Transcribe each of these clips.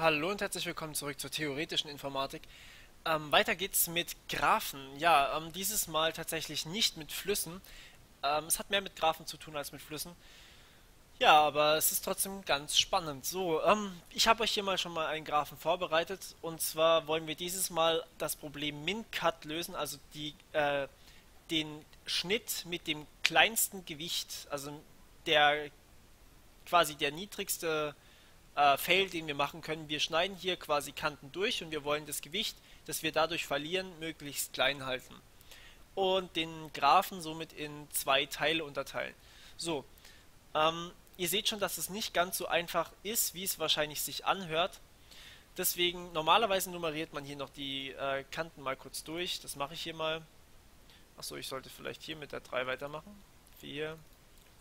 Hallo und herzlich willkommen zurück zur theoretischen Informatik. Ähm, weiter geht's mit Graphen. Ja, ähm, dieses Mal tatsächlich nicht mit Flüssen. Ähm, es hat mehr mit Graphen zu tun als mit Flüssen. Ja, aber es ist trotzdem ganz spannend. So, ähm, ich habe euch hier mal schon mal einen Graphen vorbereitet. Und zwar wollen wir dieses Mal das Problem Min-Cut lösen, also die, äh, den Schnitt mit dem kleinsten Gewicht, also der quasi der niedrigste äh, Fail, den wir machen können. Wir schneiden hier quasi Kanten durch und wir wollen das Gewicht, das wir dadurch verlieren, möglichst klein halten. Und den Graphen somit in zwei Teile unterteilen. So, ähm, ihr seht schon, dass es nicht ganz so einfach ist, wie es wahrscheinlich sich anhört. Deswegen, normalerweise nummeriert man hier noch die äh, Kanten mal kurz durch. Das mache ich hier mal. Achso, ich sollte vielleicht hier mit der 3 weitermachen. 4,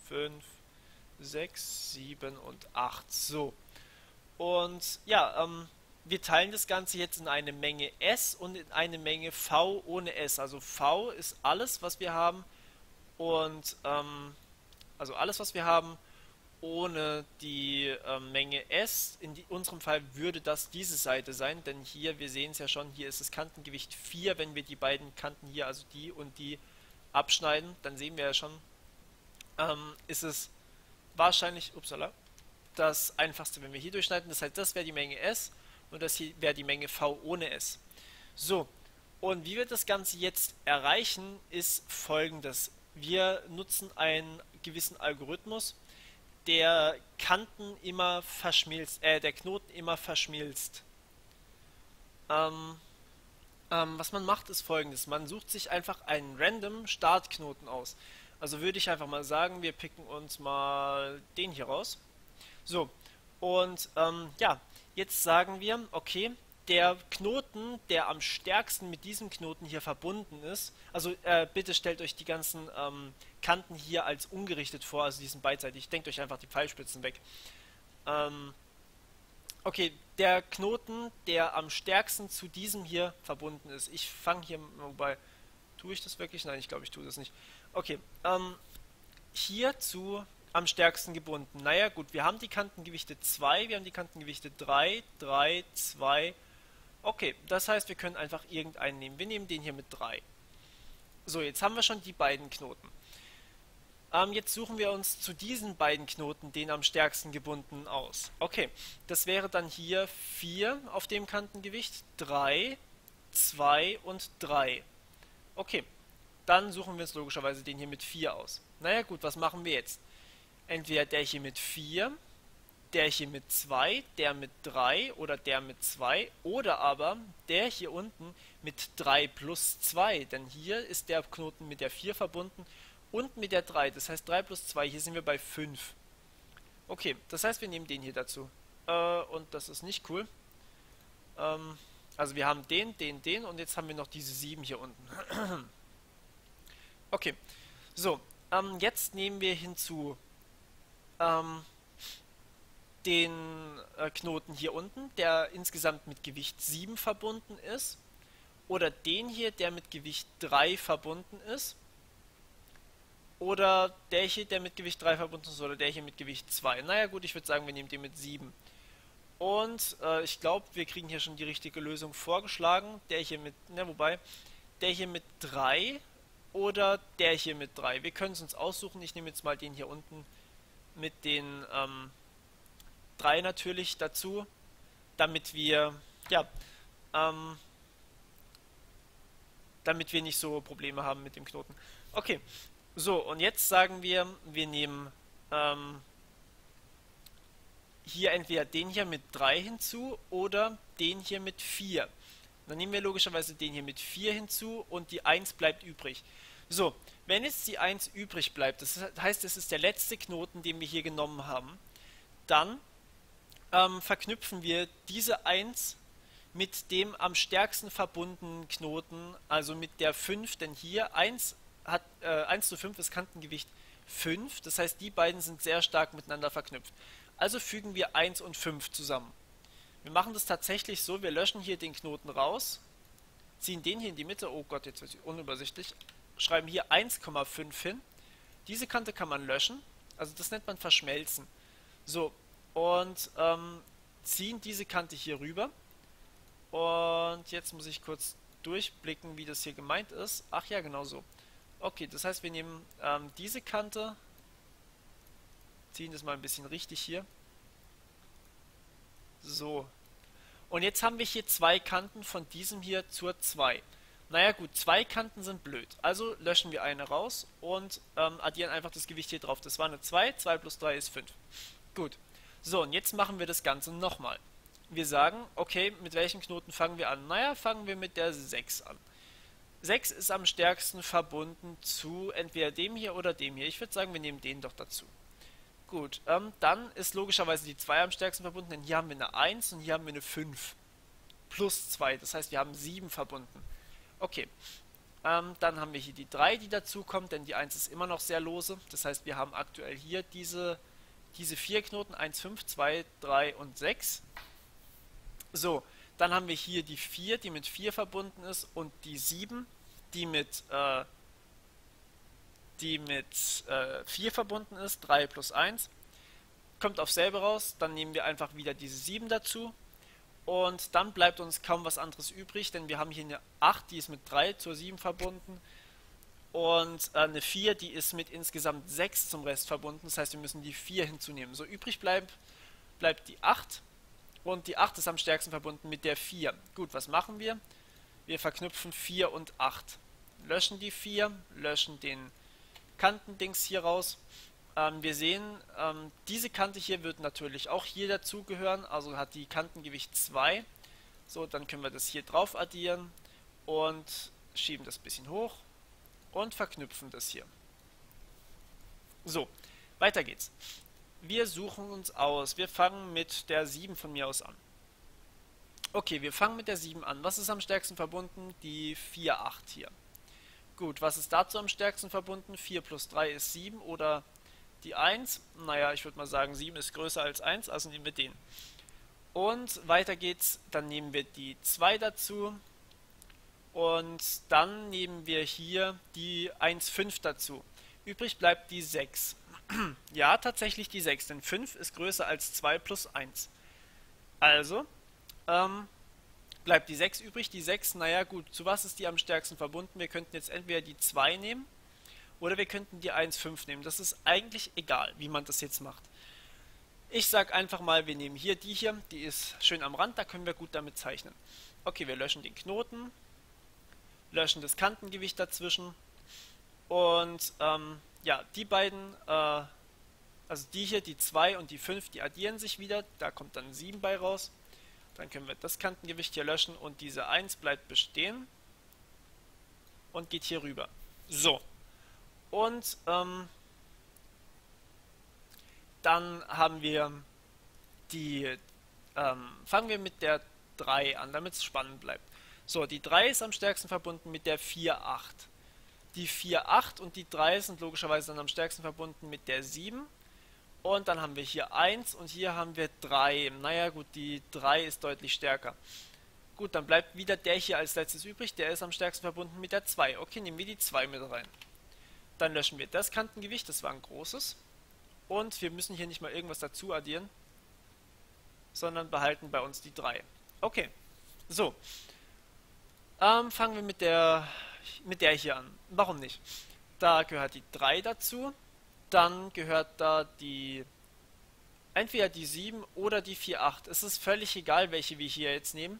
5, 6, 7 und 8. So. Und ja, ähm, wir teilen das Ganze jetzt in eine Menge S und in eine Menge V ohne S. Also V ist alles, was wir haben und ähm, also alles, was wir haben ohne die äh, Menge S. In die, unserem Fall würde das diese Seite sein, denn hier, wir sehen es ja schon, hier ist das Kantengewicht 4. Wenn wir die beiden Kanten hier, also die und die, abschneiden, dann sehen wir ja schon, ähm, ist es wahrscheinlich, upsala, das einfachste, wenn wir hier durchschneiden. Das heißt, das wäre die Menge S und das hier wäre die Menge V ohne S. So, und wie wir das Ganze jetzt erreichen, ist folgendes. Wir nutzen einen gewissen Algorithmus, der Kanten immer verschmilzt, äh, der Knoten immer verschmilzt. Ähm, ähm, was man macht, ist folgendes. Man sucht sich einfach einen random Startknoten aus. Also würde ich einfach mal sagen, wir picken uns mal den hier raus. So, und ähm, ja, jetzt sagen wir, okay, der Knoten, der am stärksten mit diesem Knoten hier verbunden ist, also äh, bitte stellt euch die ganzen ähm, Kanten hier als ungerichtet vor, also die sind beidseitig, denkt euch einfach die Pfeilspitzen weg. Ähm, okay, der Knoten, der am stärksten zu diesem hier verbunden ist, ich fange hier, wobei, tue ich das wirklich? Nein, ich glaube, ich tue das nicht. Okay, ähm, hier zu am stärksten gebunden? Naja gut, wir haben die Kantengewichte 2, wir haben die Kantengewichte 3, 3, 2. Okay, das heißt, wir können einfach irgendeinen nehmen. Wir nehmen den hier mit 3. So, jetzt haben wir schon die beiden Knoten. Ähm, jetzt suchen wir uns zu diesen beiden Knoten den am stärksten gebunden aus. Okay, das wäre dann hier 4 auf dem Kantengewicht, 3, 2 und 3. Okay, dann suchen wir uns logischerweise den hier mit 4 aus. Naja gut, was machen wir jetzt? Entweder der hier mit 4, der hier mit 2, der mit 3 oder der mit 2 oder aber der hier unten mit 3 plus 2, denn hier ist der Knoten mit der 4 verbunden und mit der 3, das heißt 3 plus 2, hier sind wir bei 5. Okay, das heißt wir nehmen den hier dazu. Äh, und das ist nicht cool. Ähm, also wir haben den, den, den und jetzt haben wir noch diese 7 hier unten. okay, so, ähm, jetzt nehmen wir hinzu ähm, den äh, Knoten hier unten, der insgesamt mit Gewicht 7 verbunden ist. Oder den hier, der mit Gewicht 3 verbunden ist. Oder der hier, der mit Gewicht 3 verbunden ist, oder der hier mit Gewicht 2. Naja gut, ich würde sagen, wir nehmen den mit 7. Und äh, ich glaube, wir kriegen hier schon die richtige Lösung vorgeschlagen. Der hier mit, ne, wobei, der hier mit 3 oder der hier mit 3. Wir können es uns aussuchen. Ich nehme jetzt mal den hier unten mit den ähm, drei natürlich dazu, damit wir, ja, ähm, damit wir nicht so Probleme haben mit dem Knoten. Okay, so, und jetzt sagen wir, wir nehmen ähm, hier entweder den hier mit 3 hinzu oder den hier mit 4. Dann nehmen wir logischerweise den hier mit 4 hinzu und die 1 bleibt übrig. So, wenn jetzt die 1 übrig bleibt, das heißt, es ist der letzte Knoten, den wir hier genommen haben, dann ähm, verknüpfen wir diese 1 mit dem am stärksten verbundenen Knoten, also mit der 5, denn hier 1, hat, äh, 1 zu 5 ist Kantengewicht 5, das heißt, die beiden sind sehr stark miteinander verknüpft. Also fügen wir 1 und 5 zusammen. Wir machen das tatsächlich so, wir löschen hier den Knoten raus, ziehen den hier in die Mitte, oh Gott, jetzt wird es unübersichtlich, schreiben hier 1,5 hin. Diese Kante kann man löschen. Also das nennt man verschmelzen. So, und ähm, ziehen diese Kante hier rüber. Und jetzt muss ich kurz durchblicken, wie das hier gemeint ist. Ach ja, genau so. Okay, das heißt, wir nehmen ähm, diese Kante, ziehen das mal ein bisschen richtig hier. So. Und jetzt haben wir hier zwei Kanten von diesem hier zur 2. Naja gut, zwei Kanten sind blöd. Also löschen wir eine raus und ähm, addieren einfach das Gewicht hier drauf. Das war eine 2, 2 plus 3 ist 5. Gut. So, und jetzt machen wir das Ganze nochmal. Wir sagen, okay, mit welchen Knoten fangen wir an? Naja, fangen wir mit der 6 an. 6 ist am stärksten verbunden zu entweder dem hier oder dem hier. Ich würde sagen, wir nehmen den doch dazu. Gut, ähm, dann ist logischerweise die 2 am stärksten verbunden, denn hier haben wir eine 1 und hier haben wir eine 5. Plus 2, das heißt, wir haben 7 verbunden. Okay, ähm, dann haben wir hier die 3, die dazukommt, denn die 1 ist immer noch sehr lose. Das heißt, wir haben aktuell hier diese, diese 4 Knoten, 1, 5, 2, 3 und 6. So, dann haben wir hier die 4, die mit 4 verbunden ist und die 7, die mit äh, die mit äh, 4 verbunden ist, 3 plus 1. Kommt auf selbe raus, dann nehmen wir einfach wieder diese 7 dazu. Und dann bleibt uns kaum was anderes übrig, denn wir haben hier eine 8, die ist mit 3 zur 7 verbunden. Und äh, eine 4, die ist mit insgesamt 6 zum Rest verbunden. Das heißt, wir müssen die 4 hinzunehmen. So übrig bleibt, bleibt die 8. Und die 8 ist am stärksten verbunden mit der 4. Gut, was machen wir? Wir verknüpfen 4 und 8. Löschen die 4, löschen den Kantendings hier raus. Ähm, wir sehen, ähm, diese Kante hier wird natürlich auch hier dazugehören, also hat die Kantengewicht 2. So, dann können wir das hier drauf addieren und schieben das ein bisschen hoch und verknüpfen das hier. So, weiter geht's. Wir suchen uns aus. Wir fangen mit der 7 von mir aus an. Okay, wir fangen mit der 7 an. Was ist am stärksten verbunden? Die 4, 8 hier. Gut, was ist dazu am stärksten verbunden? 4 plus 3 ist 7 oder die 1? Naja, ich würde mal sagen, 7 ist größer als 1, also nehmen wir den. Und weiter geht's, dann nehmen wir die 2 dazu. Und dann nehmen wir hier die 1, 5 dazu. Übrig bleibt die 6. ja, tatsächlich die 6, denn 5 ist größer als 2 plus 1. Also, ähm, bleibt die 6 übrig. Die 6, naja gut, zu was ist die am stärksten verbunden? Wir könnten jetzt entweder die 2 nehmen oder wir könnten die 1,5 nehmen. Das ist eigentlich egal, wie man das jetzt macht. Ich sage einfach mal, wir nehmen hier die hier, die ist schön am Rand, da können wir gut damit zeichnen. Okay, wir löschen den Knoten, löschen das Kantengewicht dazwischen und ähm, ja, die beiden, äh, also die hier, die 2 und die 5, die addieren sich wieder, da kommt dann 7 bei raus. Dann können wir das Kantengewicht hier löschen und diese 1 bleibt bestehen und geht hier rüber. So. Und ähm, dann haben wir die, ähm, fangen wir mit der 3 an, damit es spannend bleibt. So, die 3 ist am stärksten verbunden mit der 4, 8. Die 4, 8 und die 3 sind logischerweise dann am stärksten verbunden mit der 7 und dann haben wir hier 1 und hier haben wir 3. Naja gut, die 3 ist deutlich stärker. Gut, dann bleibt wieder der hier als letztes übrig. Der ist am stärksten verbunden mit der 2. Okay, nehmen wir die 2 mit rein. Dann löschen wir das Kantengewicht, das war ein großes. Und wir müssen hier nicht mal irgendwas dazu addieren, sondern behalten bei uns die 3. Okay, so. Ähm, fangen wir mit der, mit der hier an. Warum nicht? Da gehört die 3 dazu dann gehört da die entweder die 7 oder die 4,8. Es ist völlig egal, welche wir hier jetzt nehmen.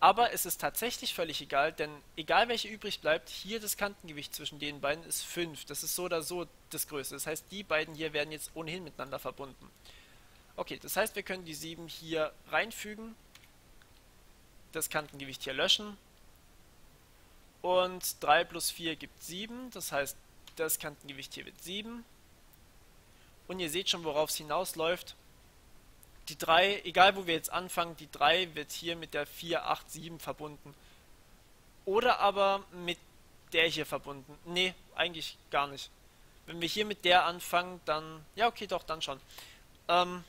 Aber es ist tatsächlich völlig egal, denn egal welche übrig bleibt, hier das Kantengewicht zwischen den beiden ist 5. Das ist so oder so das Größte. Das heißt, die beiden hier werden jetzt ohnehin miteinander verbunden. Okay, das heißt, wir können die 7 hier reinfügen, das Kantengewicht hier löschen und 3 plus 4 gibt 7. Das heißt, das Kantengewicht hier wird 7. Und ihr seht schon, worauf es hinausläuft. Die 3, egal wo wir jetzt anfangen, die 3 wird hier mit der 4, 8, 7 verbunden. Oder aber mit der hier verbunden. Nee, eigentlich gar nicht. Wenn wir hier mit der anfangen, dann... Ja, okay, doch, dann schon. Ähm,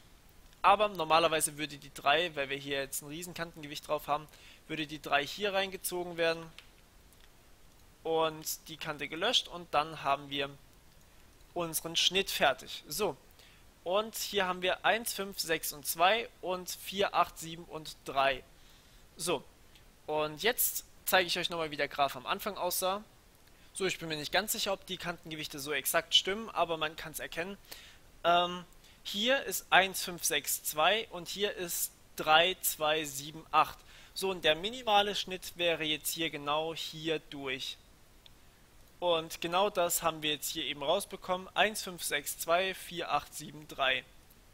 aber normalerweise würde die 3, weil wir hier jetzt ein Riesenkantengewicht drauf haben, würde die 3 hier reingezogen werden und die Kante gelöscht und dann haben wir unseren Schnitt fertig. So, Und hier haben wir 1, 5, 6 und 2 und 4, 8, 7 und 3. So, und jetzt zeige ich euch nochmal, wie der Graph am Anfang aussah. So, ich bin mir nicht ganz sicher, ob die Kantengewichte so exakt stimmen, aber man kann es erkennen. Ähm, hier ist 1, 5, 6, 2 und hier ist 3, 2, 7, 8. So, und der minimale Schnitt wäre jetzt hier genau hier durch. Und genau das haben wir jetzt hier eben rausbekommen. 1, 5, 6, 2, 4, 8, 7, 3.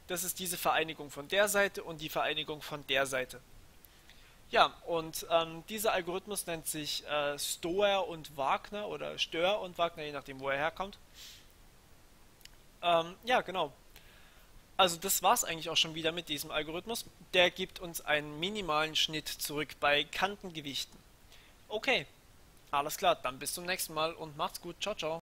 Das ist diese Vereinigung von der Seite und die Vereinigung von der Seite. Ja, und ähm, dieser Algorithmus nennt sich äh, Stoer und Wagner oder Stör und Wagner, je nachdem, wo er herkommt. Ähm, ja, genau. Also das war es eigentlich auch schon wieder mit diesem Algorithmus. Der gibt uns einen minimalen Schnitt zurück bei Kantengewichten. Okay, alles klar, dann bis zum nächsten Mal und macht's gut. Ciao, ciao.